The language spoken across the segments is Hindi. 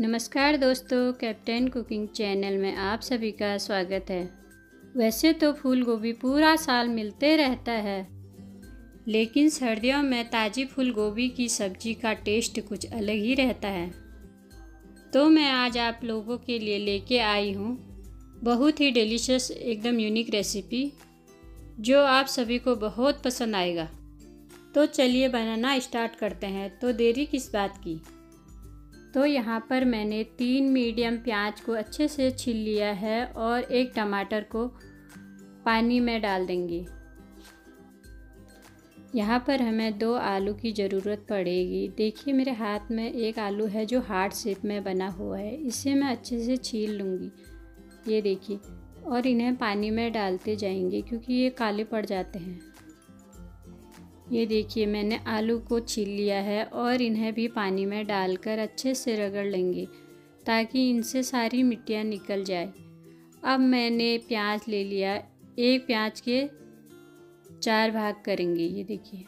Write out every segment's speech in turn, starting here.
नमस्कार दोस्तों, कैप्टन कुकिंग चैनल में आप सभी का स्वागत है। वैसे तो फूल गोभी पूरा साल मिलते रहता है, लेकिन सर्दियों में ताज़ी फूल गोभी की सब्ज़ी का टेस्ट कुछ अलग ही रहता है। तो मैं आज आप लोगों के लिए लेके आई हूँ बहुत ही डिलीशियस, एकदम यूनिक रेसिपी, जो आप सभी को बहुत पसंद आएगा। तो चलिए बनाना स्टार्ट करते हैं। तो देरी किस बात की? तो यहाँ पर मैंने तीन मीडियम प्याज को अच्छे से छील लिया है और एक टमाटर को पानी में डाल देंगे। यहाँ पर हमें दो आलू की ज़रूरत पड़ेगी। देखिए मेरे हाथ में एक आलू है जो हार्ट शेप में बना हुआ है। इसे मैं अच्छे से छील लूँगी। ये देखिए, और इन्हें पानी में डालते जाएँगे क्योंकि ये काले पड़ जाते हैं। ये देखिए, मैंने आलू को छील लिया है और इन्हें भी पानी में डालकर अच्छे से रगड़ लेंगे ताकि इनसे सारी मिट्टियाँ निकल जाए। अब मैंने प्याज ले लिया। एक प्याज के चार भाग करेंगे। ये देखिए,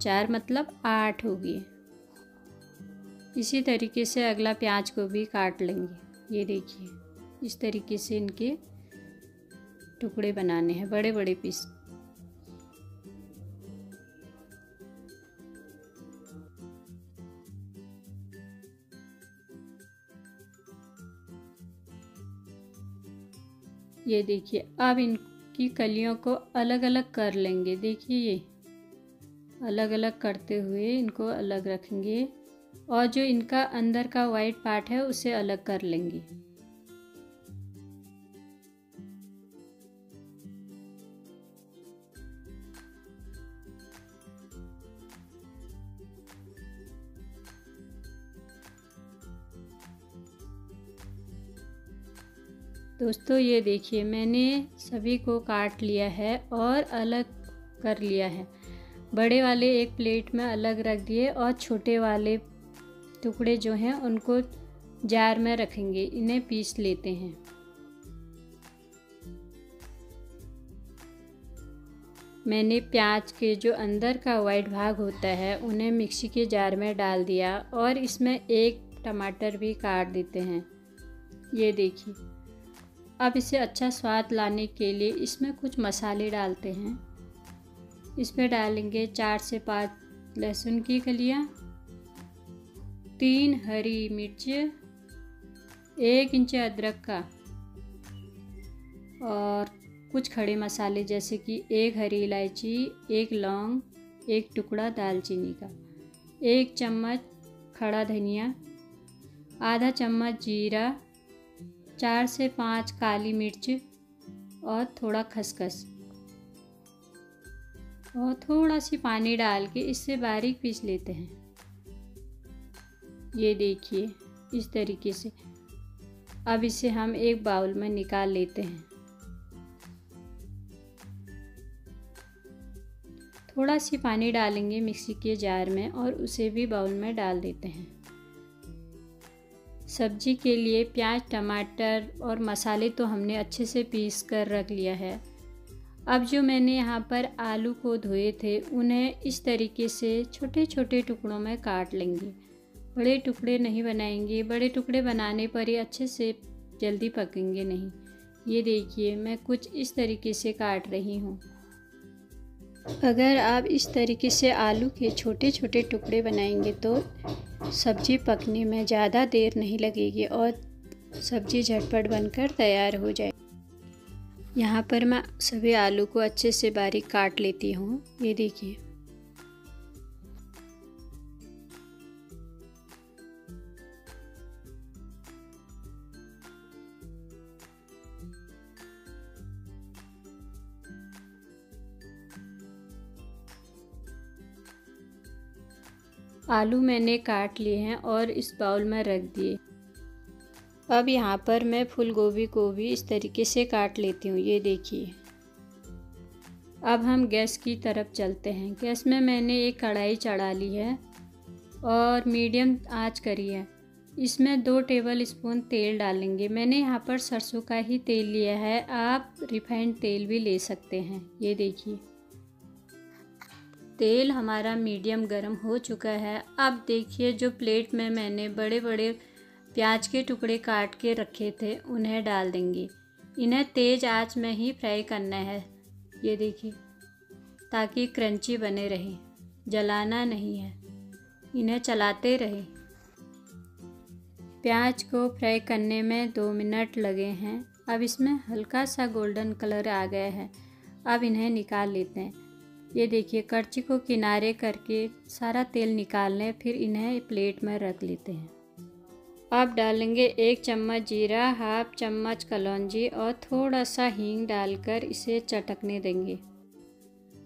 चार मतलब आठ हो गए। इसी तरीके से अगला प्याज को भी काट लेंगे। ये देखिए, इस तरीके से इनके टुकड़े बनाने हैं बड़े बड़े पीस ये देखिए, अब इनकी कलियों को अलग अलग कर लेंगे। देखिए ये अलग अलग करते हुए इनको अलग रखेंगे और जो इनका अंदर का वाइट पार्ट है, उसे अलग कर लेंगे। दोस्तों, ये देखिए, मैंने सभी को काट लिया है और अलग कर लिया है। बड़े वाले एक प्लेट में अलग रख दिए और छोटे वाले टुकड़े जो हैं, उनको जार में रखेंगे। इन्हें पीस लेते हैं। मैंने प्याज के जो अंदर का वाइट भाग होता है, उन्हें मिक्सी के जार में डाल दिया और इसमें एक टमाटर भी काट देते हैं। ये देखिए। अब इसे अच्छा स्वाद लाने के लिए इसमें कुछ मसाले डालते हैं। इसमें डालेंगे चार से पाँच लहसुन की कलियाँ, तीन हरी मिर्च, एक इंच अदरक का, और कुछ खड़े मसाले जैसे कि एक हरी इलायची, एक लौंग, एक टुकड़ा दालचीनी का, एक चम्मच खड़ा धनिया, आधा चम्मच जीरा चार से पाँच काली मिर्च और थोड़ा खसखस। और थोड़ा सी पानी डाल के इससे बारीक पीस लेते हैं। ये देखिए, इस तरीके से। अब इसे हम एक बाउल में निकाल लेते हैं। थोड़ा सी पानी डालेंगे मिक्सी के जार में और उसे भी बाउल में डाल देते हैं। सब्ज़ी के लिए प्याज, टमाटर और मसाले तो हमने अच्छे से पीस कर रख लिया है। अब जो मैंने यहाँ पर आलू को धोए थे, उन्हें इस तरीके से छोटे छोटे टुकड़ों में काट लेंगे। बड़े टुकड़े नहीं बनाएँगे, बड़े टुकड़े बनाने पर ही अच्छे से जल्दी पकेंगे नहीं। ये देखिए, मैं कुछ इस तरीके से काट रही हूँ। अगर आप इस तरीके से आलू के छोटे छोटे टुकड़े बनाएँगे तो सब्ज़ी पकने में ज़्यादा देर नहीं लगेगी और सब्ज़ी झटपट बनकर तैयार हो जाए। यहाँ पर मैं सभी आलू को अच्छे से बारीक काट लेती हूँ। ये देखिए। आलू मैंने काट लिए हैं और इस बाउल में रख दिए। अब यहाँ पर मैं फूल गोभी को भी इस तरीके से काट लेती हूँ, ये देखिए। अब हम गैस की तरफ़ चलते हैं। गैस में मैंने एक कढ़ाई चढ़ा ली है और मीडियम आँच करी है। इसमें दो टेबल स्पून तेल डालेंगे। मैंने यहाँ पर सरसों का ही तेल लिया है, आप रिफाइंड तेल भी ले सकते हैं, ये देखिए। तेल हमारा मीडियम गर्म हो चुका है। अब देखिए, जो प्लेट में मैंने बड़े बड़े प्याज के टुकड़े काट के रखे थे, उन्हें डाल देंगे। इन्हें तेज़ आँच में ही फ्राई करना है। ये देखिए, ताकि क्रंची बने रहे, जलाना नहीं है। इन्हें चलाते रहे। प्याज को फ्राई करने में दो मिनट लगे हैं। अब इसमें हल्का सा गोल्डन कलर आ गया है। अब इन्हें निकाल लेते हैं। ये देखिए करछी को किनारे करके सारा तेल निकाल लें फिर इन्हें प्लेट में रख लेते हैं। अब डालेंगे एक चम्मच जीरा, हाफ़ चम्मच कलौंजी और थोड़ा सा हींग डालकर इसे चटकने देंगे।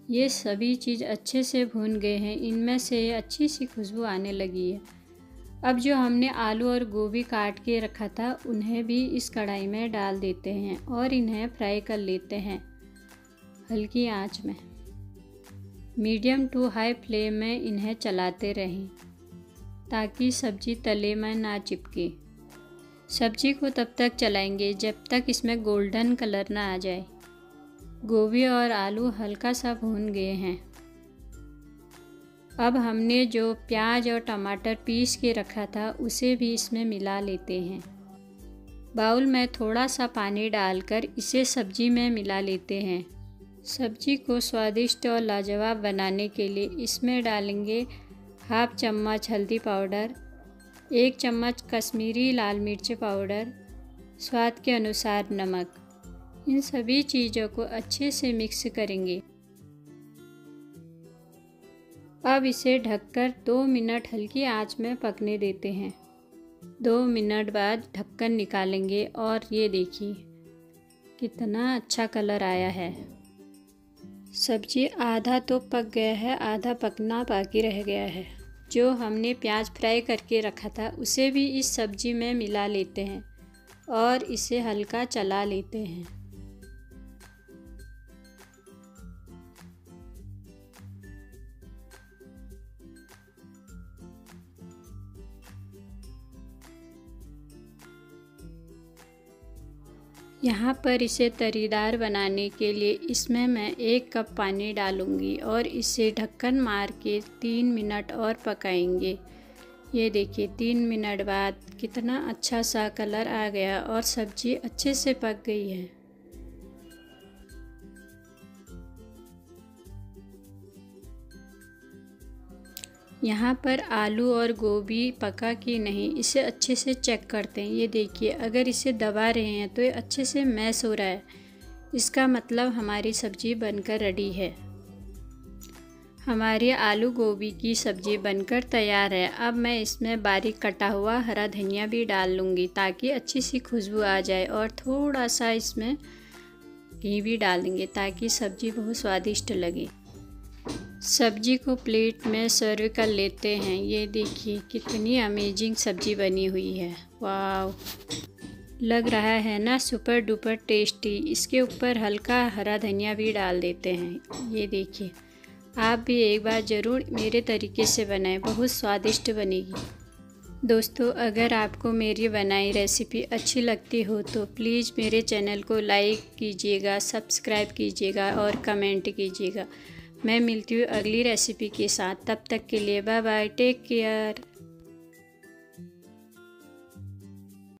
ये सभी चीज़ अच्छे से भून गए हैं, इनमें से अच्छी सी खुशबू आने लगी है। अब जो हमने आलू और गोभी काट के रखा था, उन्हें भी इस कढ़ाई में डाल देते हैं और इन्हें फ्राई कर लेते हैं, हल्की आँच में। मीडियम टू हाई फ्लेम में इन्हें चलाते रहें, ताकि सब्ज़ी तले में ना चिपके। सब्ज़ी को तब तक चलाएँगे जब तक इसमें गोल्डन कलर ना आ जाए। गोभी और आलू हल्का सा भून गए हैं। अब हमने जो प्याज और टमाटर पीस के रखा था, उसे भी इसमें मिला लेते हैं। बाउल में थोड़ा सा पानी डालकर इसे सब्ज़ी में मिला लेते हैं। सब्ज़ी को स्वादिष्ट और लाजवाब बनाने के लिए इसमें डालेंगे हाफ़ चम्मच हल्दी पाउडर, एक चम्मच कश्मीरी लाल मिर्च पाउडर, स्वाद के अनुसार नमक। इन सभी चीज़ों को अच्छे से मिक्स करेंगे। अब इसे ढककर दो मिनट हल्की आँच में पकने देते हैं। दो मिनट बाद ढक्कन निकालेंगे और ये देखिए, कितना अच्छा कलर आया है। सब्ज़ी आधा तो पक गया है, आधा पकना बाकी रह गया है। जो हमने प्याज फ्राई करके रखा था, उसे भी इस सब्ज़ी में मिला लेते हैं और इसे हल्का चला लेते हैं। यहाँ पर इसे तरीदार बनाने के लिए इसमें मैं एक कप पानी डालूँगी और इसे ढक्कन मार के तीन मिनट और पकाएँगे। ये देखिए, तीन मिनट बाद कितना अच्छा सा कलर आ गया और सब्ज़ी अच्छे से पक गई है। यहाँ पर आलू और गोभी पका कि नहीं, इसे अच्छे से चेक करते हैं। ये देखिए, अगर इसे दबा रहे हैं तो ये अच्छे से मैस हो रहा है। इसका मतलब हमारी सब्ज़ी बनकर रेडी है। हमारी आलू गोभी की सब्ज़ी बनकर तैयार है। अब मैं इसमें बारीक कटा हुआ हरा धनिया भी डाल लूँगी ताकि अच्छी सी खुशबू आ जाए और थोड़ा सा इसमें घी भी डाल देंगे ताकि सब्ज़ी बहुत स्वादिष्ट लगे। सब्ज़ी को प्लेट में सर्व कर लेते हैं। ये देखिए, कितनी अमेजिंग सब्ज़ी बनी हुई है। वाह लग रहा है ना सुपर डुपर टेस्टी इसके ऊपर हल्का हरा धनिया भी डाल देते हैं। ये देखिए, आप भी एक बार ज़रूर मेरे तरीके से बनाएँ, बहुत स्वादिष्ट बनेगी। दोस्तों, अगर आपको मेरी बनाई रेसिपी अच्छी लगती हो तो प्लीज़ मेरे चैनल को लाइक कीजिएगा सब्सक्राइब कीजिएगा और कमेंट कीजिएगा। मैं मिलती हूँ अगली रेसिपी के साथ। तब तक के लिए बाय बाय टेक केयर